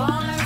falling